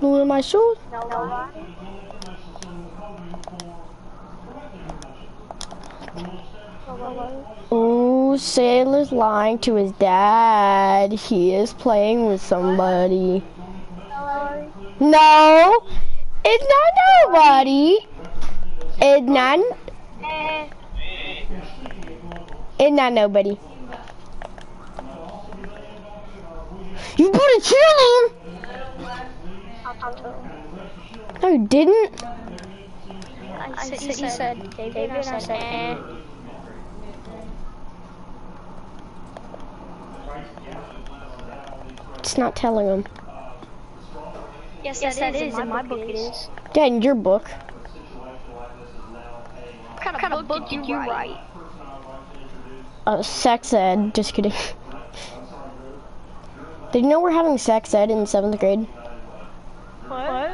Louis my shoes. Oh, Sailor's lying to his dad. He is playing with somebody. No, it's not nobody. It's not. It's not nobody. You put a chill him. No, you didn't. I said, he said, David, and I said, eh. It's not telling him. Yes, yes that is. In my book it is. Yeah, in your book. What kind of book did you write? Uh, sex ed. Just kidding. Did you know we're having sex ed in seventh grade? What?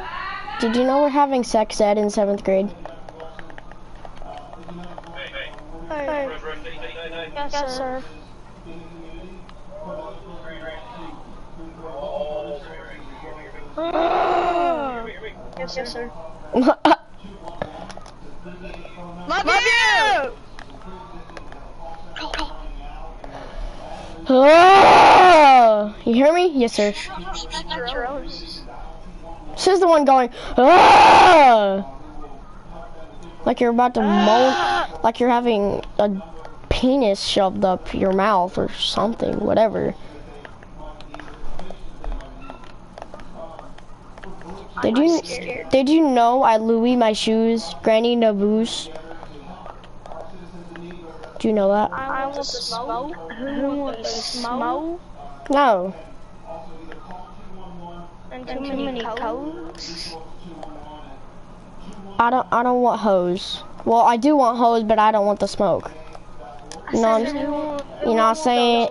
Did you know we're having sex ed in seventh grade? Hey. Yes, yes, sir. yes, yes, sir. Love Love you! Oh, you hear me? Yes, sir. She's the one going, ah! Like you're about to moan, like you're having a penis shoved up your mouth or something, whatever. Did you did you know I Louis my shoes, Granny Naboo's? Do you know that? I want the smoke. Who wants the smoke? No. Too, many codes. I don't I don't want hose. Well, I do want hose, but I don't want the smoke. You know, you know what I'm saying?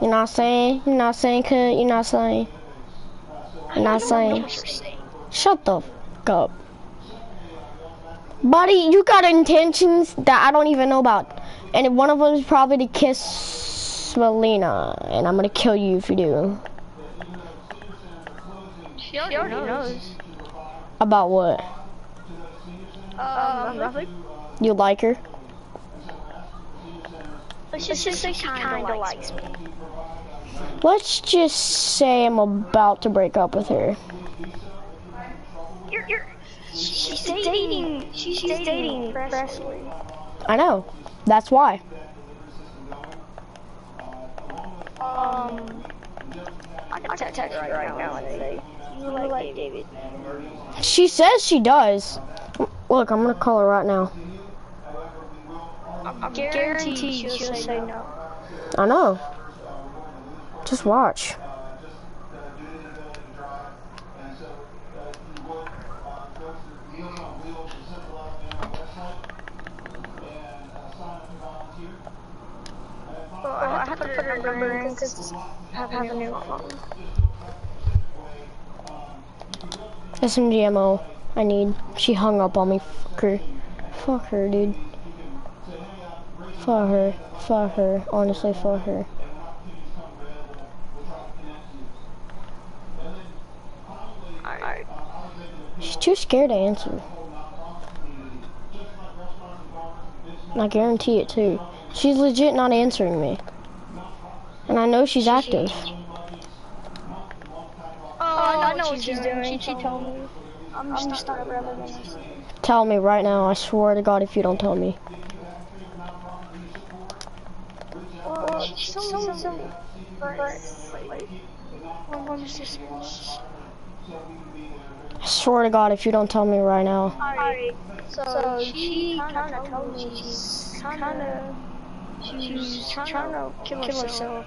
You know what I'm saying? You know what I'm saying? You know what I'm saying? You know what I'm saying? Shut the fuck up. Buddy, you got intentions that I don't even know about. And one of them is probably to kiss Melina. And I'm gonna kill you if you do. She already, knows. About what? Um, nothing. You like her? Let's just say she kinda likes me. Let's just say I'm about to break up with her. You're, you're, she's dating, she's, dating Presley. I know. That's why. Um, I can text her right now and say, you like David. She says she does. Look, I'm gonna call her right now. I guarantee she'll say no. I know. Just watch. Well, I have to put her number in because I have a new phone. SMGMO. I need. She hung up on me. Fuck her. Fuck her, dude. Fuck her. Fuck her. Honestly, fuck her. Alright. She's too scared to answer. I guarantee it too. She's legit not answering me. And I know she's active. Know what she's doing. She told me. I'm just not relevant. Tell me right now. I swear to God if you don't tell me. Well, she told some, but, like, what was this? I swear to God if you don't tell me right now. Alright, so, she kind of told me she's kind of, she's trying to kill herself.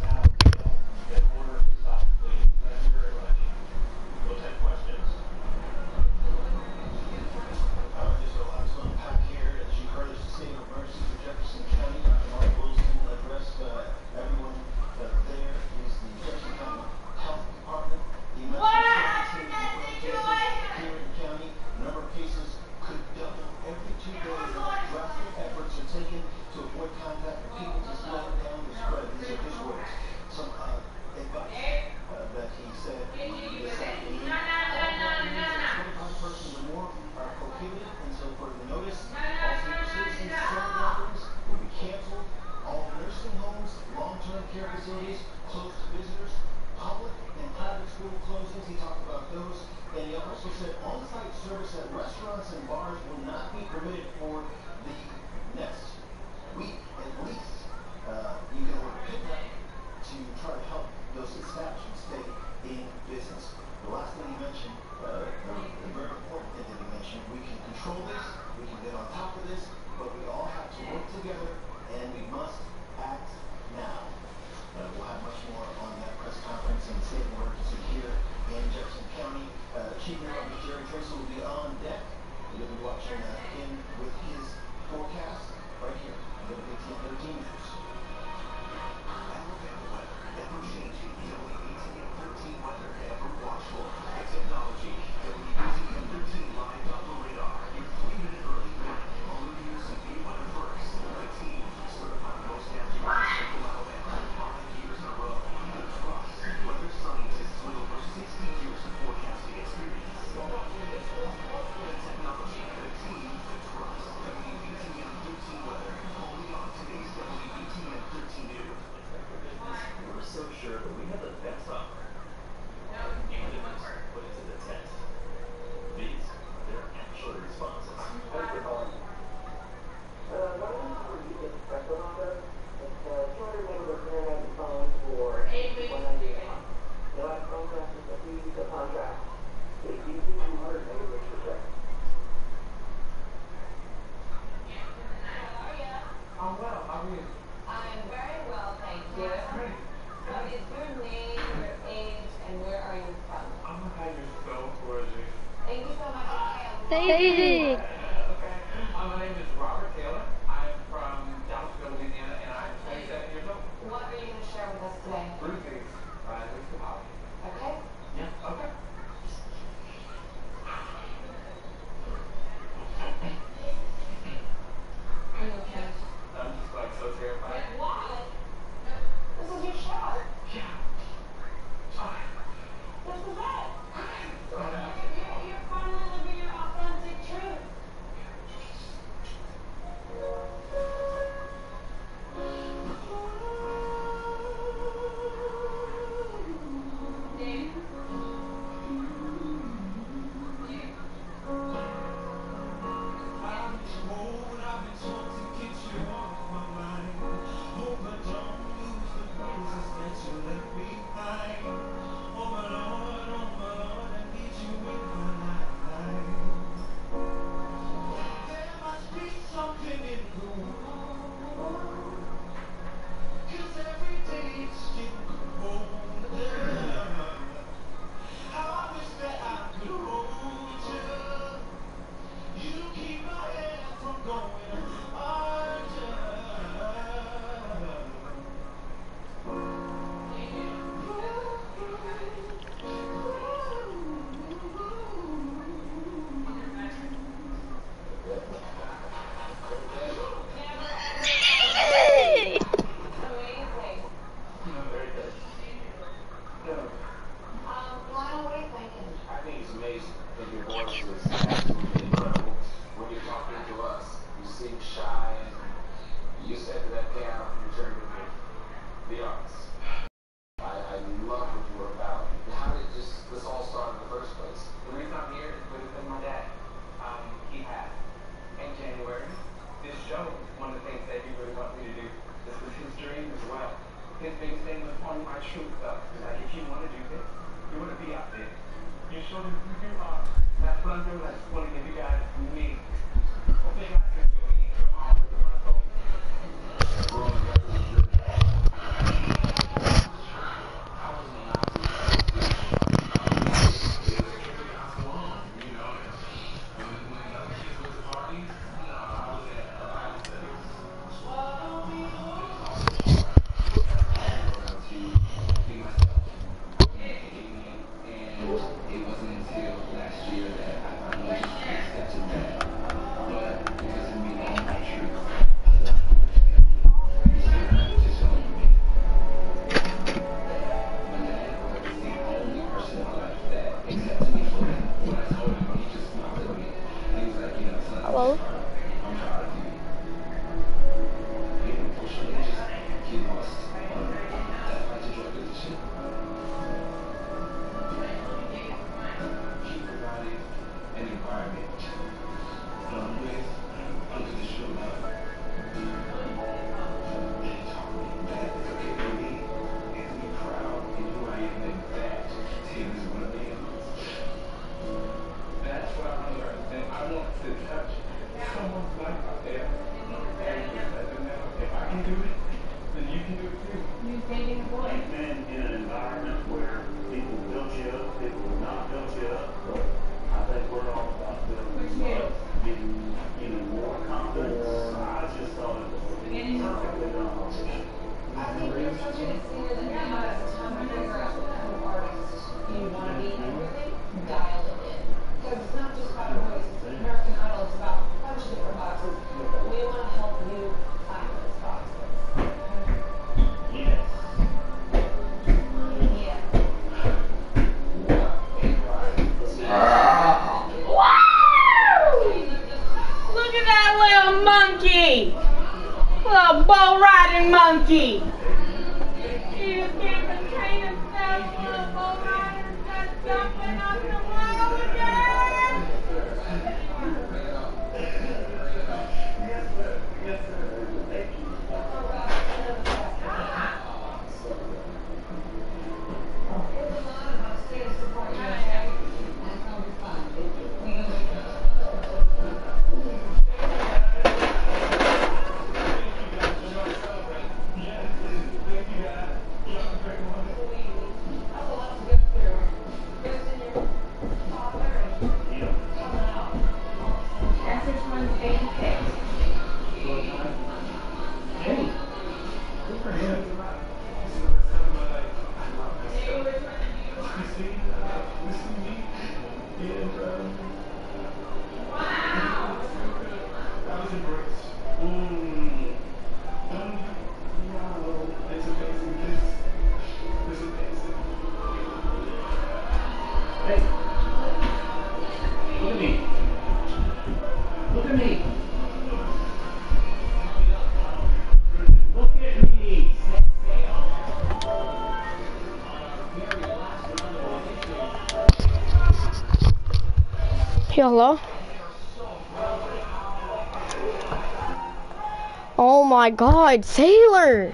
David. Hello? Oh my god, Sailor!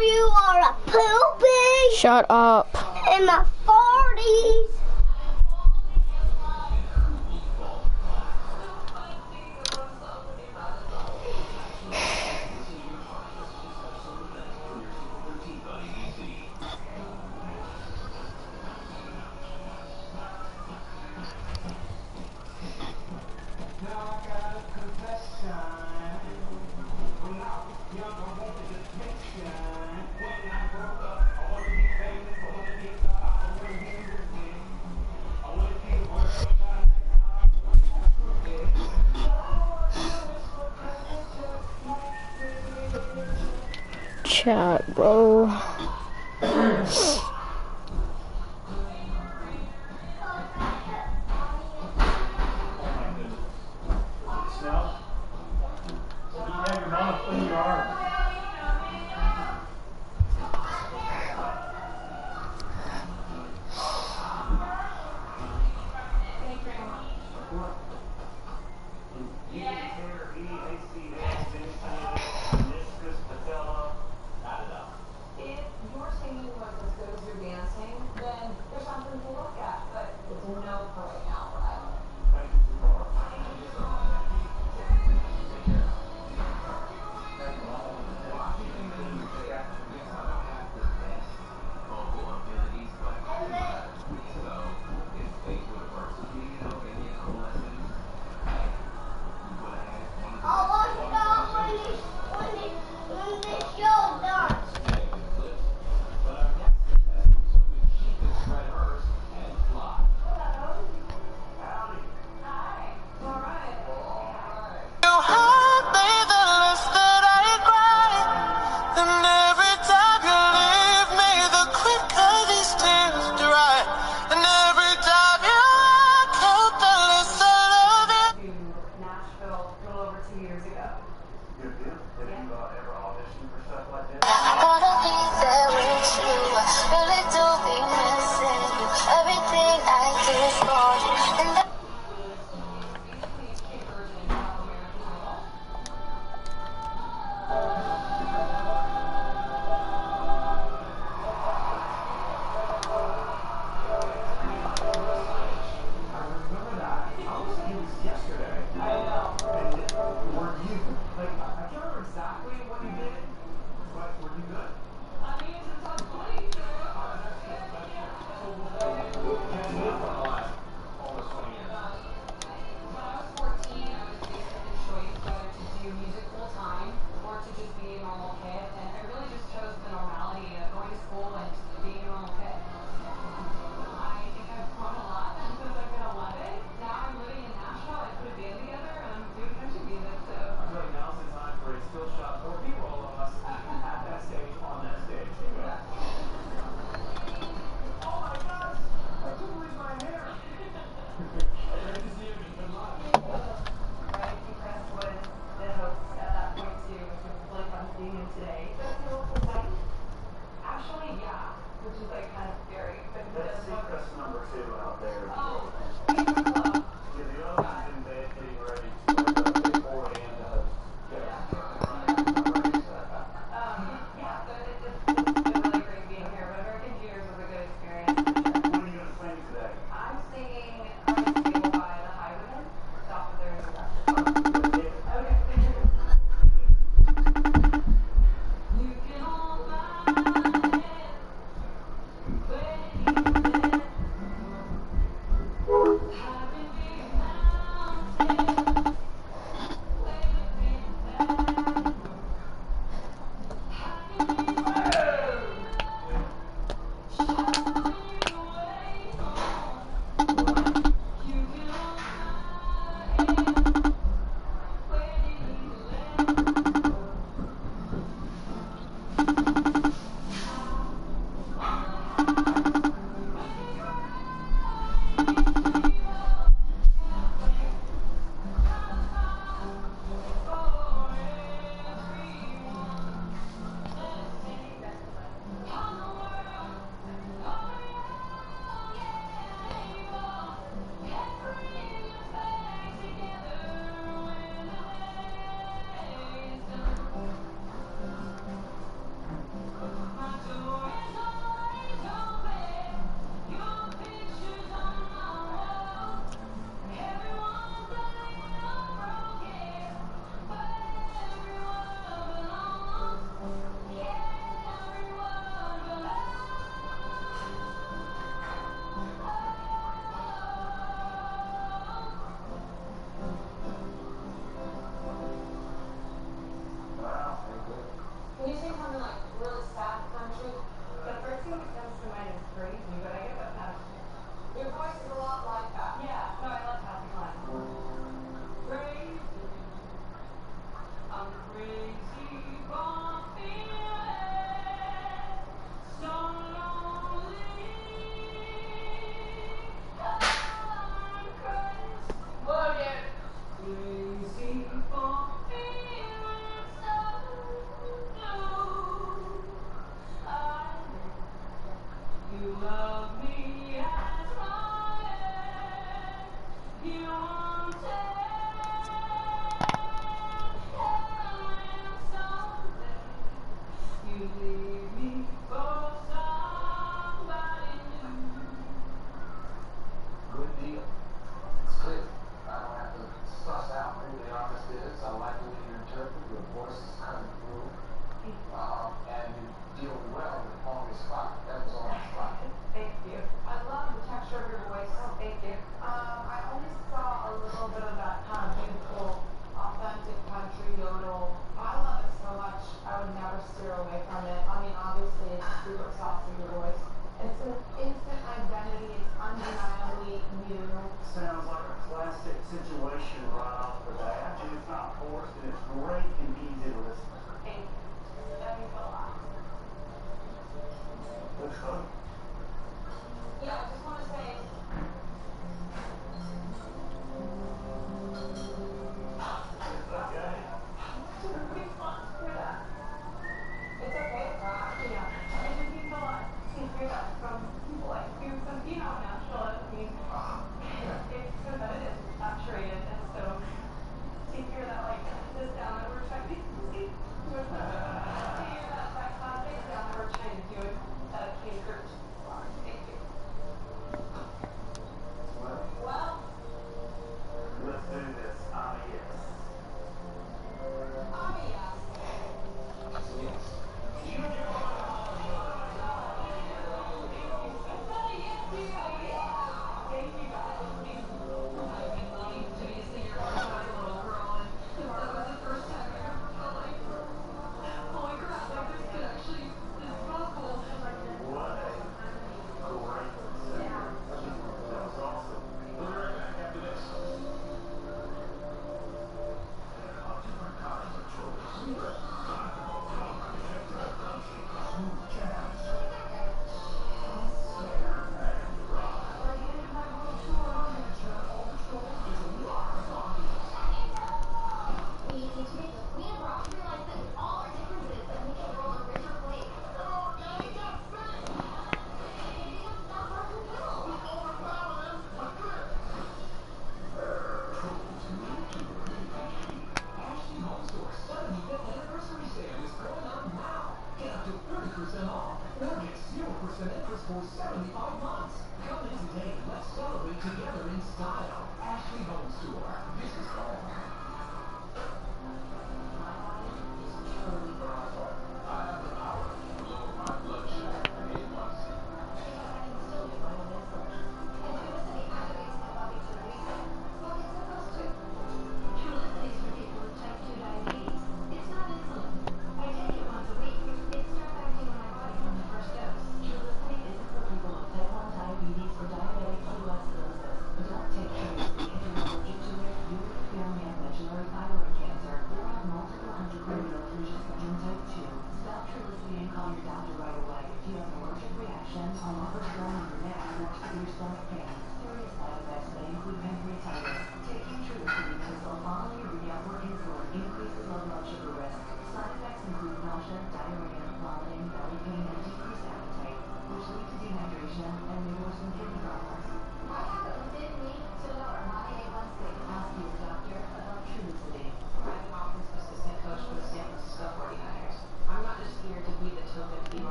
you are a poopy. Shut up. And my cat, bro.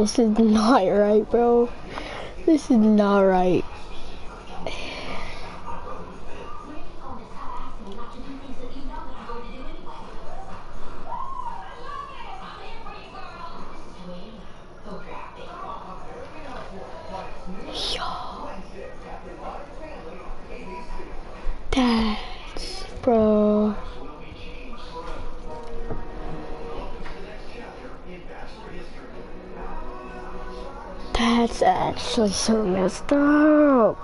This is not right, bro. This is not right. Actually so messed up.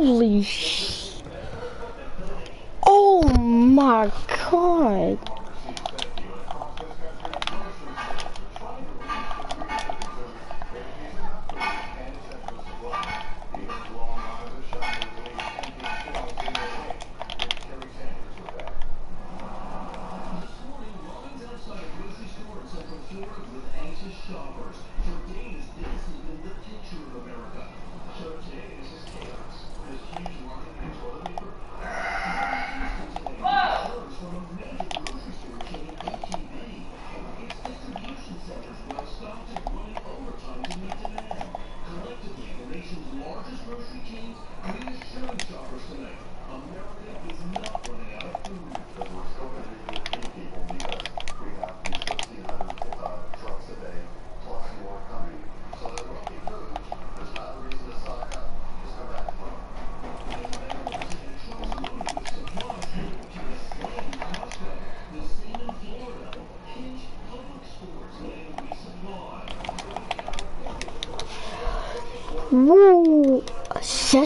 Holy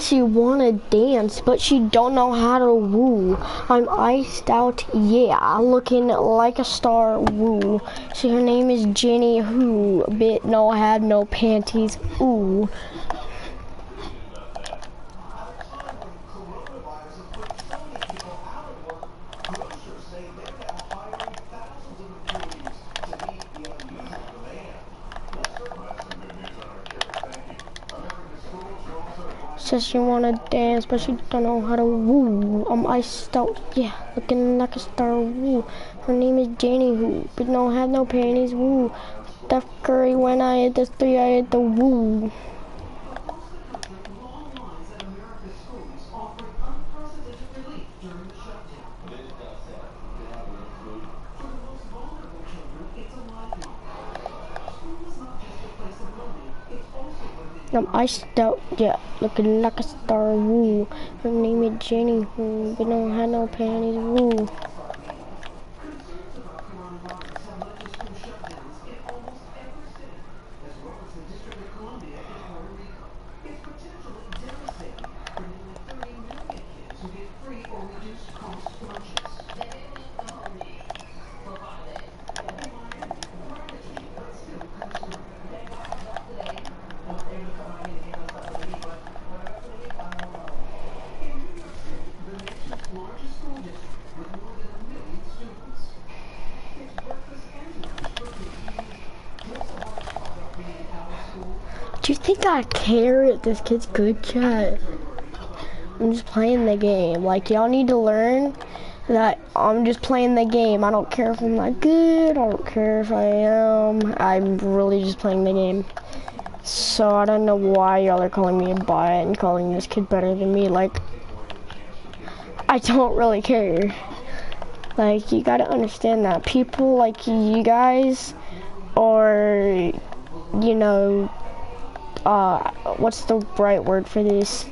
She wanna dance, but she don't know how to woo. I'm iced out, yeah, looking like a star, woo. So her name is Jenny Who, bit no had no panties, ooh. Says she wanna dance, but she don't know how to woo. I'm yeah, looking like a star, woo. Her name is Janie, who, but don't have no panties, woo. Steph Curry, when I hit the three, I hit the woo. I'm iced out, yeah, looking like a star, woo. Her name is Jenny, woo, but don't have no panties, woo. If this kid's good, chat? I'm just playing the game. Like, y'all need to learn that I'm just playing the game. I don't care if I'm not good. I don't care if I am. I'm really just playing the game. So I don't know why y'all are calling me a bot and calling this kid better than me. Like, I don't really care. Like, you gotta understand that. People like you guys or, you know, uh, what's the right word for this?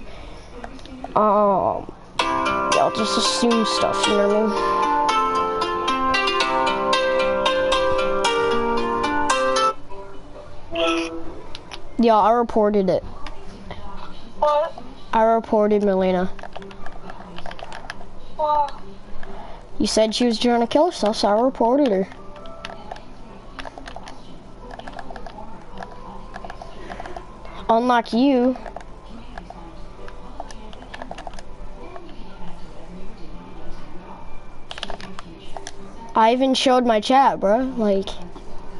Um, y'all just assume stuff, you know what I mean? Yeah, I reported it. What? I reported Melina. Well, You said she was trying to kill herself, so I reported her. Unlike you. I even showed my chat, bro. Like,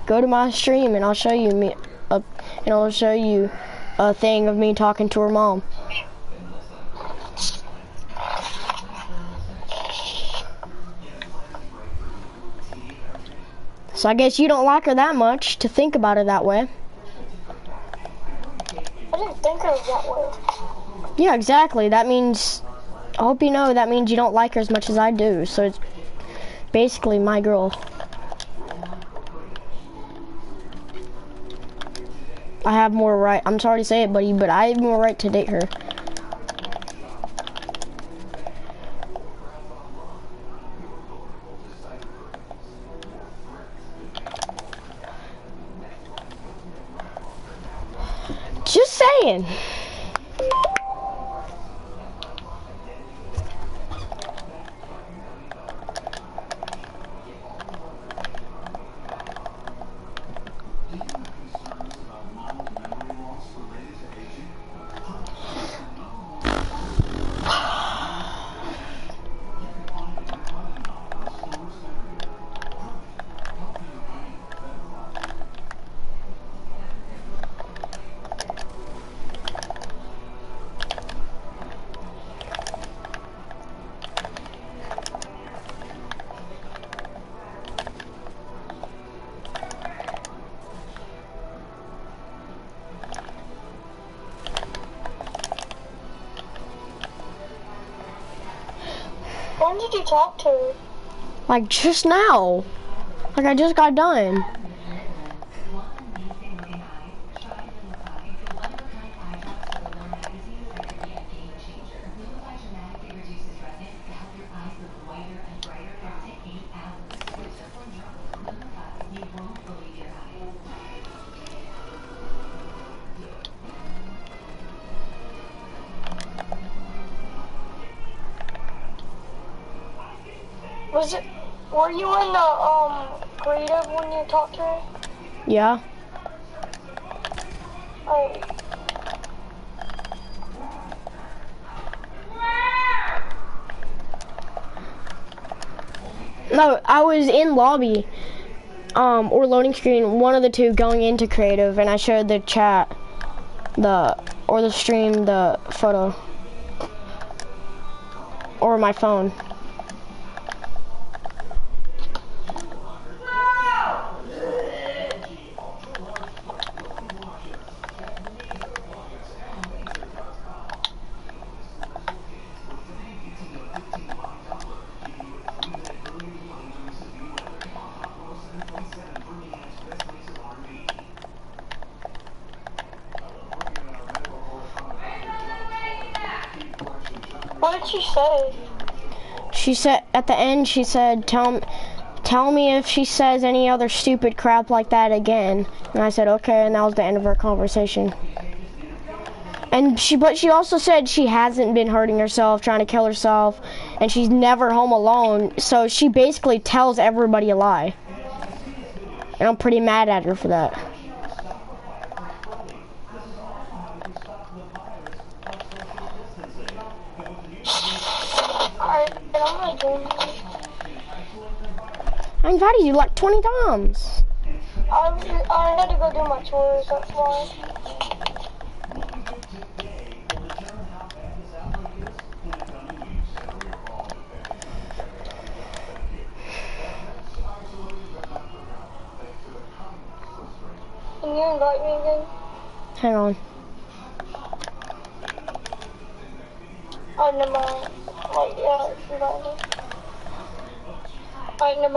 go to my stream and I'll show you me, uh, and I'll show you a thing of me talking to her mom. So I guess you don't like her that much to think about her that way. Think. Yeah, exactly. That means, I hope you know, that means you don't like her as much as I do. So it's basically my girl. I have more right, I'm sorry to say it, buddy, but I have more right to date her. When did you talk to her? Like just now. Like I just got done. When you to her? Yeah. Oh, No, I was in lobby. Um, or loading screen, one of the two going into creative, and I showed the chat the or the stream the photo or my phone. What did she say? She said at the end she said tell tell me if she says any other stupid crap like that again. And I said okay and that was the end of our conversation. And she but she also said she hasn't been hurting herself, trying to kill herself, and she's never home alone. So she basically tells everybody a lie. And I'm pretty mad at her for that. Alright, I'm gonna join you. I invited you like 20 times. I, I had to go do my chores, that's why. Can you invite me again? Hang on. Oh, never mind. Like, yeah, invite me. Alright, never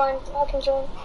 mind. I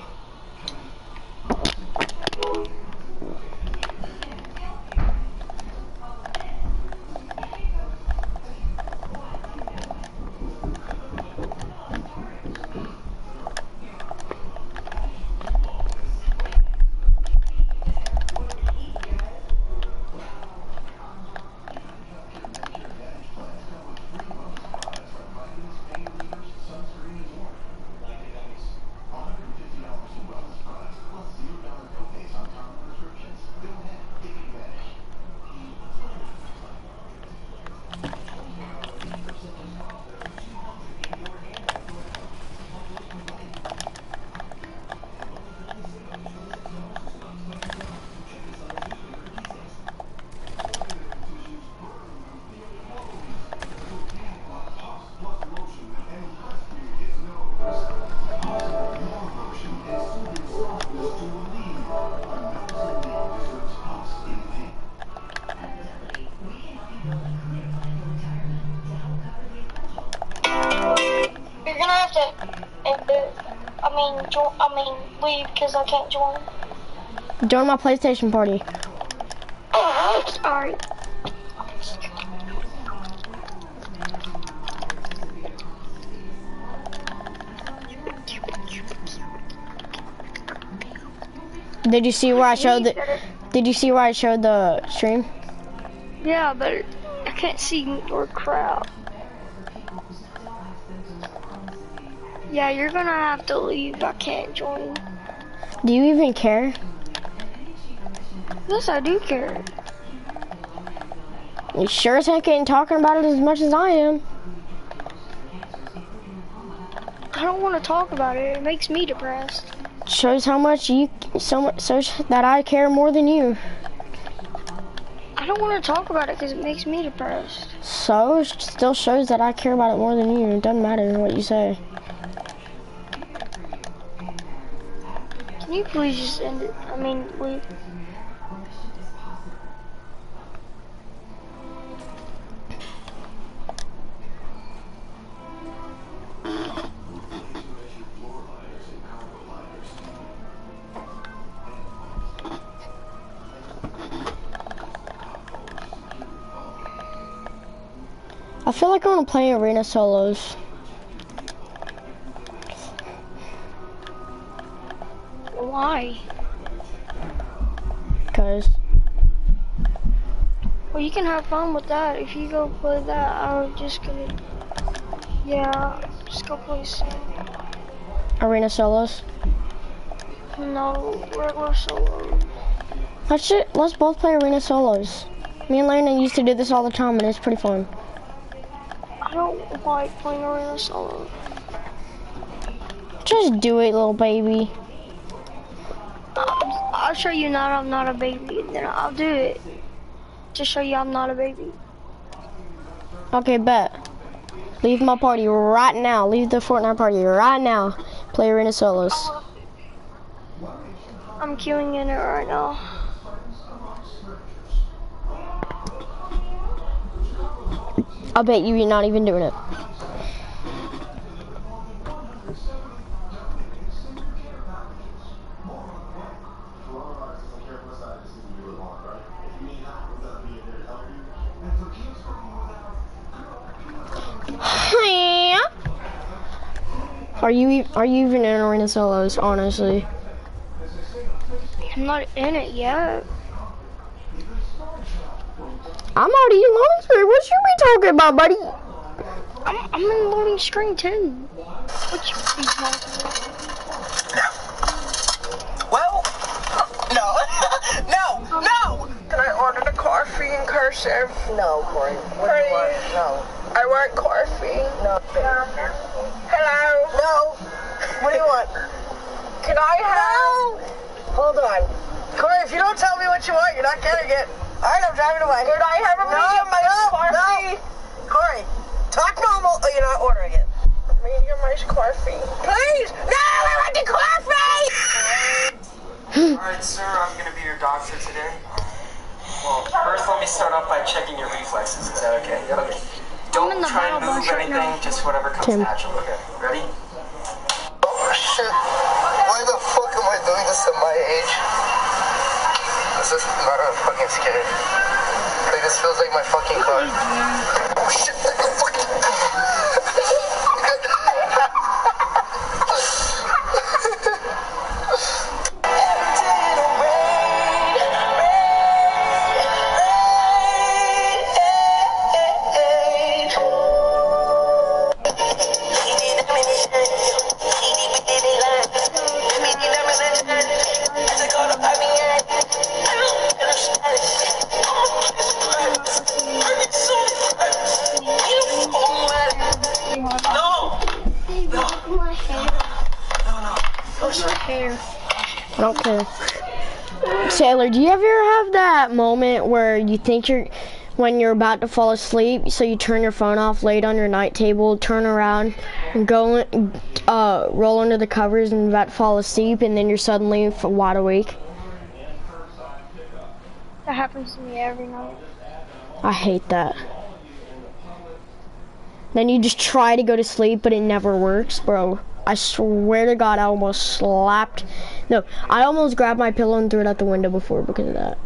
because I can't join. Join my PlayStation party. Alright. Did you see where I showed the Did you see where I showed the stream? Yeah, but I can't see or crowd. Yeah, you're gonna have to leave. I can't join. Do you even care? Yes, I do care. You sure as heck ain't talking about it as much as I am. I don't want to talk about it. It makes me depressed. Shows how much you so much so that I care more than you. I don't want to talk about it because it makes me depressed. So it still shows that I care about it more than you. It doesn't matter what you say. You please just end it? I mean, leave. I feel like I want to play arena solos. Why? Cause Well, you can have fun with that. If you go play that, I'm just gonna. Yeah, just go play some. arena solos. No, regular solo. Let's ju- let's both play arena solos. Me and Lena used to do this all the time, and it's pretty fun. I don't like playing arena solo. Just do it, little baby. I'll show you now I'm not a baby, and then I'll do it. to show you I'm not a baby. Okay, bet. Leave my party right now. Leave the Fortnite party right now. Play Arena Solos. I'm queuing in it right now. I bet you you're not even doing it. Are you e- are you even in Arena Solos? Honestly, I'm not in it yet. I'm already in loading screen. What you be talking about, buddy? I'm, I'm in loading screen too. What you be talking about? Well, no, no, no. Can I order the coffee in cursive? No, Corey. What do you want? No. I want coffee. No. Hello. No. What do you want? Can I have? Hold on. Corey, if you don't tell me what you want, you're not getting it. All right, I'm driving away. Could I have a medium iced coffee? No. Corey, talk normal. Oh, you're not ordering it. Medium iced coffee. Please. No, I want the coffee. Alright, sir, I'm gonna be your doctor today. Well, first let me start off by checking your reflexes. Is that okay? Okay. Don't in the try and battle move bus right anything, now. just whatever comes Tim. natural. Okay, ready? Oh shit. Why the fuck am I doing this at my age? This is not I'm fucking scared. Like this feels like my fucking car. Oh shit, you think you're when you're about to fall asleep, so you turn your phone off, lay it on your night table, turn around, and go uh, roll under the covers and about to fall asleep, and then you're suddenly f- wide awake? That happens to me every night. I hate that. Then you just try to go to sleep, but it never works, bro. I swear to God, I almost slapped. No, I almost grabbed my pillow and threw it out the window before because of that.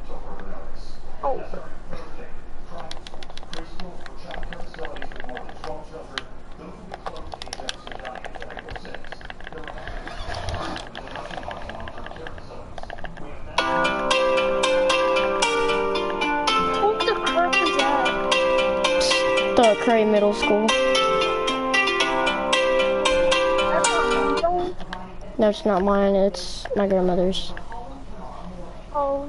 The Curry Middle School. No, it's not mine. It's my grandmother's. Oh,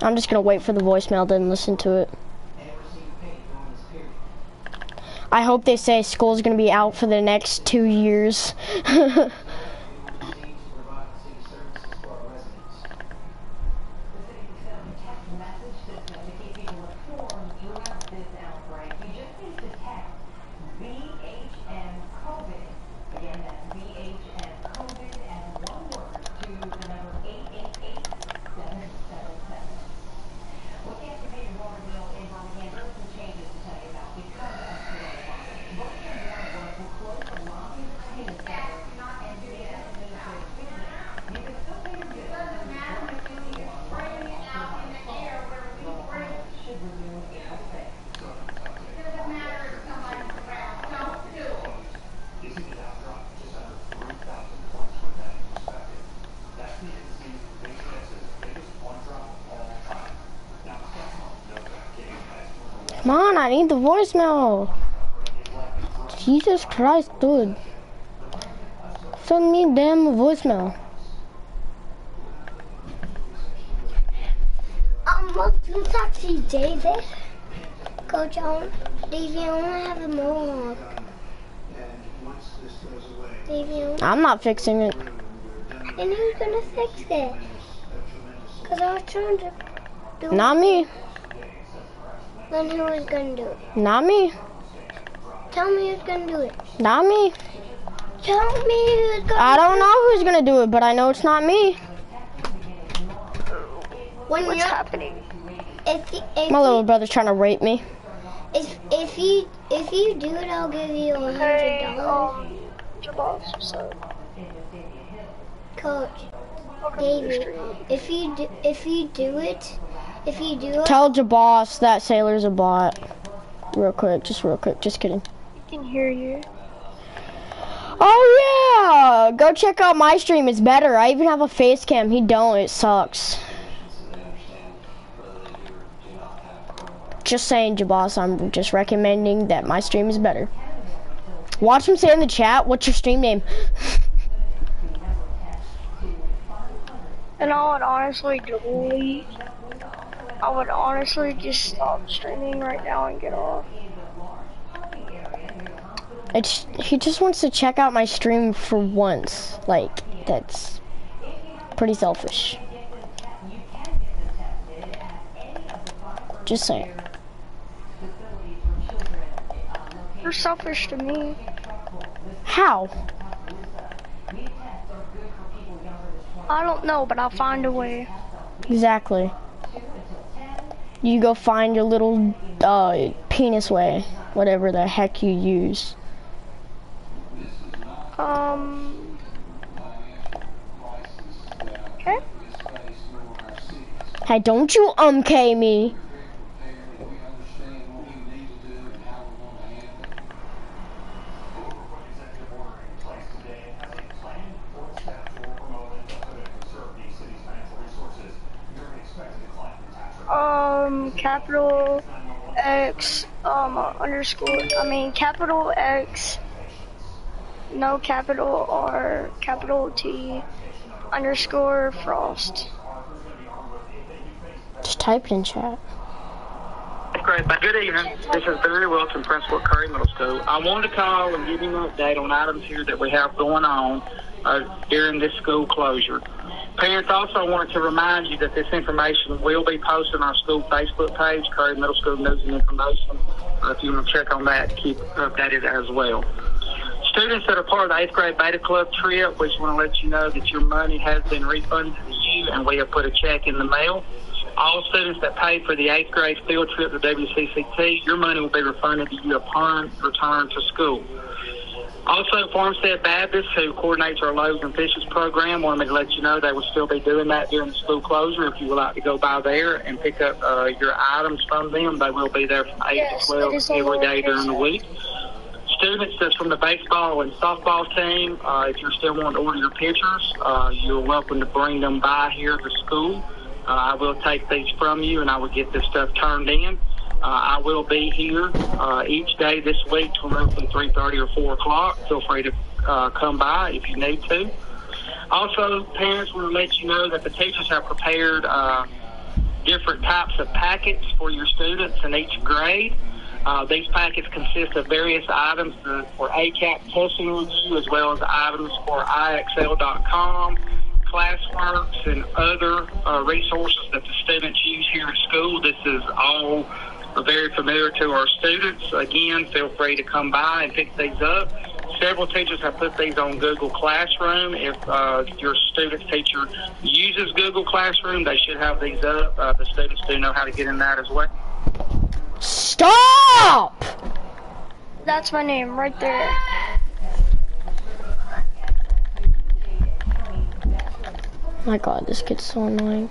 I'm just gonna wait for the voicemail, then listen to it. I hope they say school's gonna be out for the next two years. I need the voicemail. Jesus Christ, dude. Send me damn voicemail. Um, well, let's actually David. Go John. Davey, I want to have a. Davey, I'm not fixing it. and who's gonna fix it? Cause I was trying to do Not me. Then who was gonna do it? Not me. Tell me who's gonna do it. Not me. Tell me who's gonna I don't do know who's gonna do it, but I know it's not me. When What's happening? if, if, My you, little brother's trying to rape me. if, if you if you do it, I'll give you a hundred Hey, dollars. um, your boss, so. Coach, welcome to the David, stream. if you do, if you do it, if you do it, Tell Jabos that Sailor's a bot. Real quick, just real quick, just kidding. I can hear you. Oh yeah! Go check out my stream, it's better. I even have a face cam. He don't, it sucks. Just saying, Jabos, I'm just recommending that my stream is better. Watch him say in the chat, what's your stream name? And I would honestly delete. I would honestly just stop streaming right now and get off. It's, he just wants to check out my stream for once. Like, that's pretty selfish. Just saying. You're selfish to me. How? I don't know, but I'll find a way. Exactly. You go find your little uh, penis way, whatever the heck you use. Um. Okay. Hey, don't you umk me. executive order in place today has a plan for its staff to work remotely to further conserve the city's financial resources during expected decline in tax revenue. Um, capital X, um, underscore, I mean, capital X, no capital R, capital T, underscore Frost. Just type it in chat. Great. Good evening. This is Barry Wilson, principal at Curry Middle School. I wanted to call and give you an update on items here that we have going on uh, during this school closure. Parents also wanted to remind you that this information will be posted on our school Facebook page, Curry Middle School News and Information. Uh, if you want to check on that, keep updated as well. Students that are part of the 8th grade Beta Club trip, we just want to let you know that your money has been refunded to you and we have put a check in the mail. All students that paid for the 8th grade field trip to WCCT, your money will be refunded to you upon return to school. Also, Farmstead Baptist, who coordinates our Loaves and Fishes program, wanted me to let you know they will still be doing that during the school closure. If you would like to go by there and pick up uh, your items from them, they will be there from 8 Yes, to 12 it is on every day during the week. Students that's from the baseball and softball team, uh, if you're still wanting to order your pictures, uh, you're welcome to bring them by here to school. Uh, I will take these from you and I will get this stuff turned in. Uh, I will be here uh, each day this week from roughly 3.30 or 4 o'clock. Feel free to uh, come by if you need to. Also, parents to let you know that the teachers have prepared different types of packets for your students in each grade. Uh, these packets consist of various items for ACAP testing review as well as items for IXL.com, classworks, and other uh, resources that the students use here at school. This is all very familiar to our students. Again, feel free to come by and pick these up. Several teachers have put these on Google Classroom. If uh, your student's teacher uses Google Classroom, they should have these up. Uh, the students do know how to get in that as well. Stop! That's my name right there. My god, this gets so annoying.